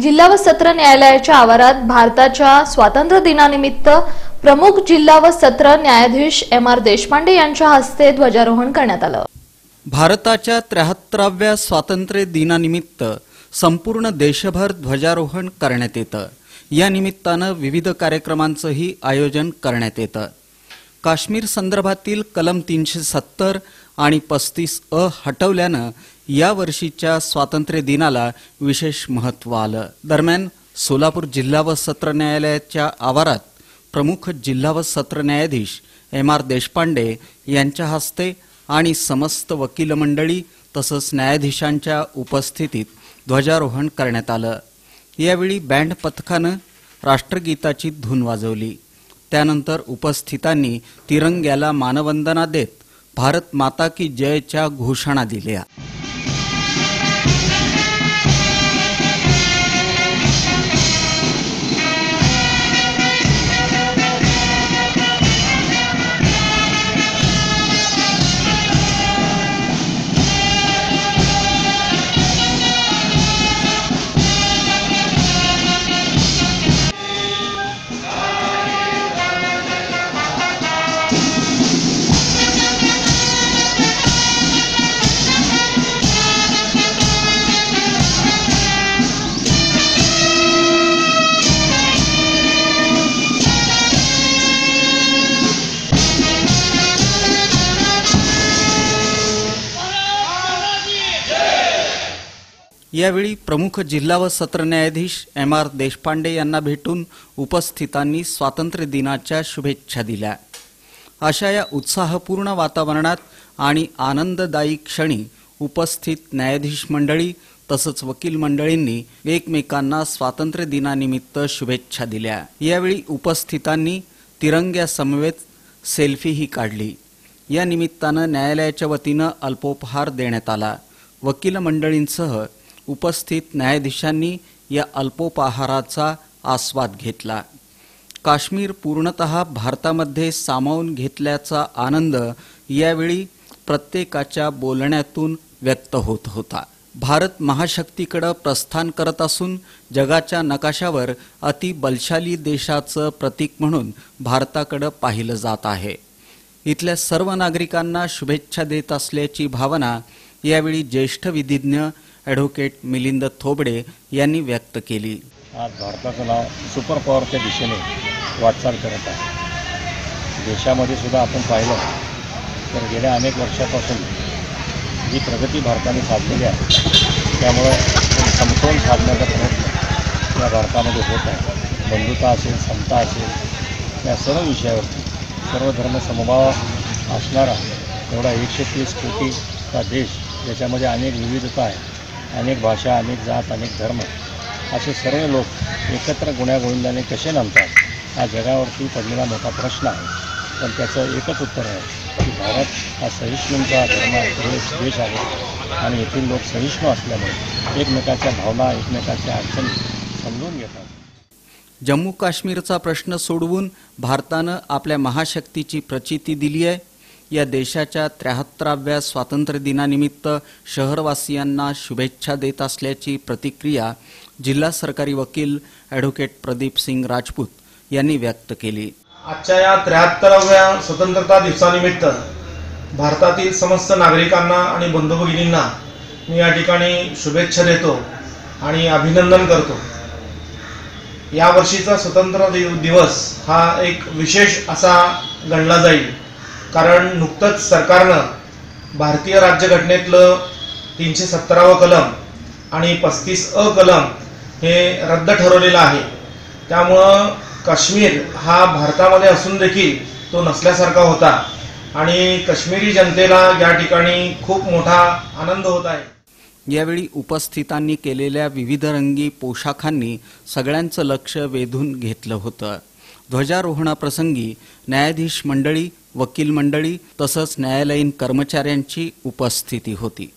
जिल्हा व सत्र न्यायालयाच्या आवारात भारताच्या स्वातंत्र्य दिनानिमित्त प्रमुख जिल्हा व सत्र न्यायाधीश एम आर देशपांडे यांच्या हस्ते ध्वजारोहण करण्यात आलं. भारताच्या त्र्याहत्तराव्या स्वातंत्र्य दिनानिमित्त संपूर्ण देशभर ध्वजारोहण करण्यात येतं. या निमित्तानं विविध कार्यक्रमांचंही आयोजन करण्यात येतं. काश्मीर संदर्भातील कलम तीनशे सत्तर आणि पस्तीस अ हटवल्यानं या वर्षीच्या स्वातंत्र्य दिनाला विशेष महत्त्व आलं. दरम्यान सोलापूर जिल्हा व सत्र न्यायालयाच्या आवारात प्रमुख जिल्हा व सत्र न्यायाधीश एम आर देशपांडे यांच्या हस्ते आणि समस्त वकील मंडळी तसंच न्यायाधीशांच्या उपस्थितीत ध्वजारोहण करण्यात आलं. यावेळी बँड पथकानं राष्ट्रगीताची धून वाजवली. त्यानंतर उपस्थितांनी तिरंग्याला मानवंदना देत भारत माता की जयच्या घोषणा दिल्या. यावेळी प्रमुख जिल्हा व सत्र न्यायाधीश एम आर देशपांडे यांना भेटून उपस्थितांनी स्वातंत्र्य दिनाच्या शुभेच्छा दिल्या. अशा या उत्साहपूर्ण वातावरणात आणि आनंददायी क्षणी उपस्थित न्यायाधीश मंडळी तसंच वकील मंडळींनी एकमेकांना स्वातंत्र्य दिनानिमित्त शुभेच्छा दिल्या. यावेळी उपस्थितांनी तिरंग्यासमवेत सेल्फीही काढली. या निमित्तानं न्यायालयाच्या वतीनं अल्पोपहार देण्यात आला. वकील मंडळींसह उपस्थित न्यायाधीशांनी या अल्पोपहाराचा आस्वाद घेतला. काश्मीर पूर्णतः भारतामध्ये सामावून घेतल्याचा आनंद यावेळी प्रत्येकाच्या बोलण्यातून व्यक्त होत होता. भारत महाशक्तीकडं प्रस्थान करत असून जगाच्या नकाशावर अति बलशाली देशाचं प्रतीक म्हणून भारताकडं पाहिलं जात आहे. इथल्या सर्व नागरिकांना शुभेच्छा देत असल्याची भावना यावेळी ज्येष्ठ विधिज्ञ ॲडव्होकेट मिलिंद थोबडे यांनी व्यक्त केली. आज भारताचं नाव सुपर पॉवरच्या दिशेने वाटचाल करत आहे. देशामध्ये सुद्धा आपण पाहिलं तर गेल्या अनेक वर्षापासून जी प्रगती भारताने साधलेली आहे त्यामुळं समतोल साधण्याचा प्रयत्न या भारतामध्ये होत आहे. बंधुता असेल समता असेल या सर्व विषयावरती सर्व धर्म समभाव असणारा एवढा एकशे तीस कोटीचा देश ज्याच्यामध्ये अनेक विविधता आहे. अनेक भाषा अनेक जात अनेक धर्म असे सर्व लोक एकत्र गुण्यागोविंदाने कसे नमतात हा जगावरती पडलेला मोठा प्रश्न आहे. पण त्याचं एकच उत्तर आहे की भारत हा सहिष्णूंचा धर्म देश देश आहे. आणि येथील लोक सहिष्णू असल्यामुळे एकमेकाच्या भावना एकमेकाच्या अडचणी समजून घेतात. जम्मू काश्मीरचा प्रश्न सोडवून भारतानं आपल्या महाशक्तीची प्रचिती दिली आहे. या देशाच्या त्र्याहत्तराव्या स्वातंत्र्य दिनानिमित्त शहरवासियांना शुभेच्छा देत असल्याची प्रतिक्रिया जिल्हा सरकारी वकील ॲडव्होकेट प्रदीप सिंग राजपूत यांनी व्यक्त केली. आजच्या या त्र्याहत्तराव्या स्वतंत्रता दिवसानिमित्त भारतातील समस्त नागरिकांना आणि बंधू भगिनींना मी या ठिकाणी शुभेच्छा देतो आणि अभिनंदन करतो. या वर्षीचा स्वतंत्र दिवस हा एक विशेष असा गणला जाईल. कारण नुकतंच सरकारनं भारतीय राज्यघटनेतलं तीनशे सत्तरावं कलम आणि पस्तीस अ कलम हे रद्द ठरवलेलं आहे. त्यामुळं काश्मीर हा भारतामध्ये असून देखील तो नसल्यासारखा होता आणि काश्मीरी जनतेला या ठिकाणी खूप मोठा आनंद होत आहे. यावेळी उपस्थितांनी केलेल्या विविध रंगी पोशाखांनी सगळ्यांचं लक्ष वेधून घेतलं होतं. ध्वजारोहणाप्रसंगी न्यायाधीश मंडळी वकील मंडळी तसंच न्यायालयीन कर्मचाऱ्यांची उपस्थिती होती.